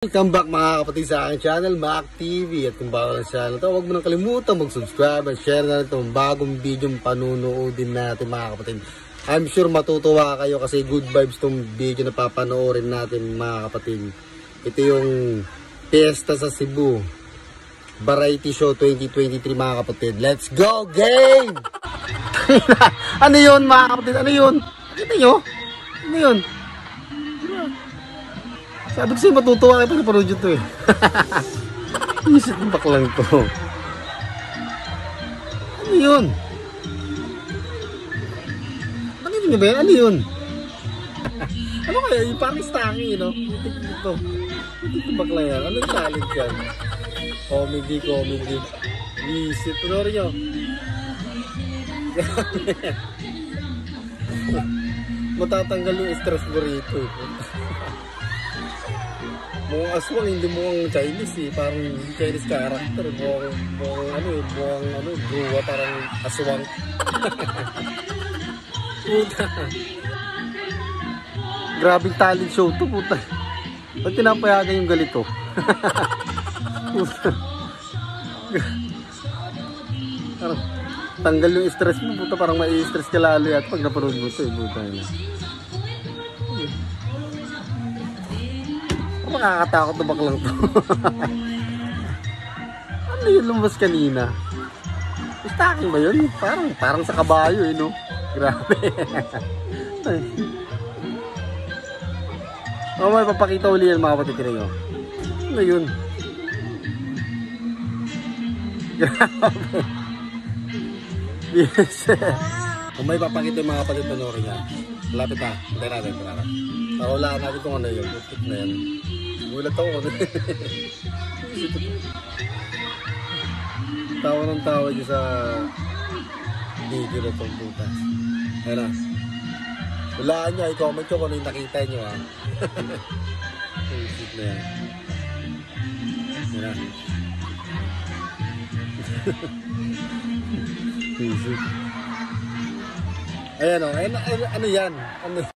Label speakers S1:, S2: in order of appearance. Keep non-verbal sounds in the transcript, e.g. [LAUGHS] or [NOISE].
S1: Welcome back mga kapatid sa aking channel, Mac TV. At kung bago lang sa channel to, huwag mo nang kalimutan mag-subscribe at share na rin itong bagong video panunoodin natin mga kapatid. I'm sure matutuwa kayo kasi good vibes itong video na papanoorin natin mga kapatid. Ito yung Fiesta sa Cebu. Variety Show 2023 mga kapatid. Let's go game! [LAUGHS] ano yun mga kapatid? Ano yun? Kita nyo? Ano yun? Sabi ko sa'yo matutuwa kayo pag napanood yun to eh. [LAUGHS] Isip ng baklang to. Ano yun? Nakita niyo ba yan? Ano yun? ano kaya? Yung parang stangy, no? Ito. Ito Ito bakla yan. Anong talent yan? Comedy, comedy. Visit. Panoorin nyo. [LAUGHS] Matatanggal yung stress mo rito. Mukhang aswang, hindi mukhang Chinese eh. Parang Chinese character. Mukhang, mukhang ano eh, mukhang ano, gruwa parang aswang. [LAUGHS] puta. Grabing talent show to, puta. Ba't pinapayagan yung galito? [LAUGHS] puta. parang, tanggal yung stress mo, puta. Parang may stress ka lalo at pag napanood mo to, eh, puta. Yun. Makakatakot na baklang to. [LAUGHS] ano yun lumabas kanina? Stacking ba yun? Parang, parang sa kabayo eh, no? Grabe. [LAUGHS] Oh, may papakita uli yan mga kapatid nyo. Ano yun? [LAUGHS] Grabe. Yes. Kung may papakita yung mga kapatid panoorin niya. Lapit na. Hintay natin. Hintay natin. Nakulaan natin kung ano yun. Putik na yan. Gulat ako. tawa ng tawa dyan sa video na itong puta. Ayun na. Hulaan nyo. I-comment nyo kung ano yung nakita nyo ha. Putik na yan. Na. Putik. Ayan o. Ayan, ano yan? Ano